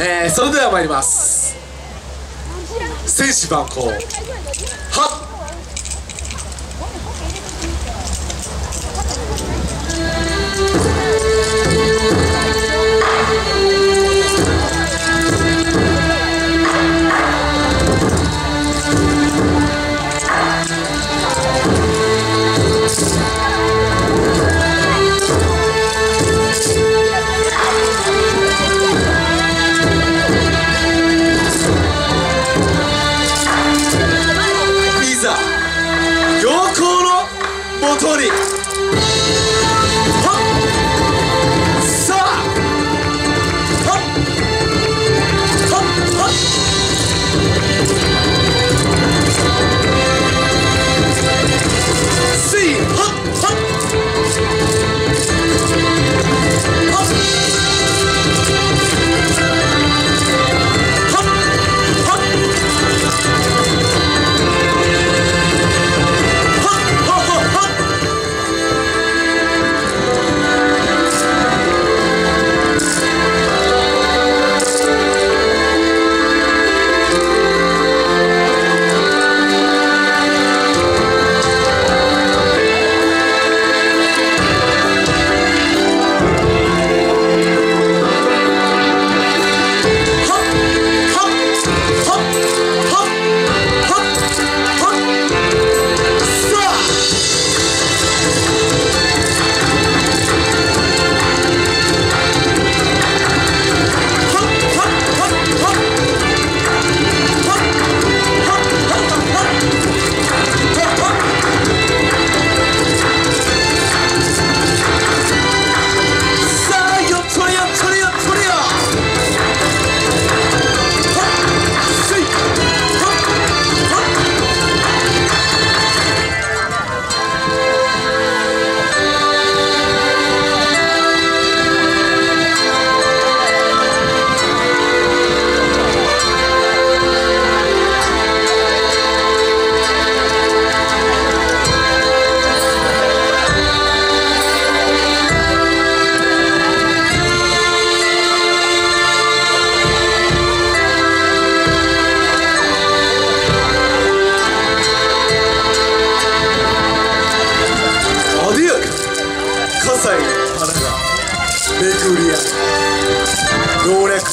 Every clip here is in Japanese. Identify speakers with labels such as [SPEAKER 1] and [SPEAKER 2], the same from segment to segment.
[SPEAKER 1] えー、それでは参ります。選手番号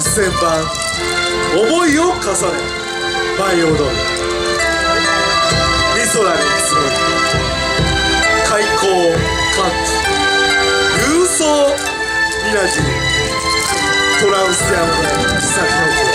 [SPEAKER 1] はっ千番思いを重ね舞い踊る美空に集い開口感知。勇壮みなじみトランスヤムで先の声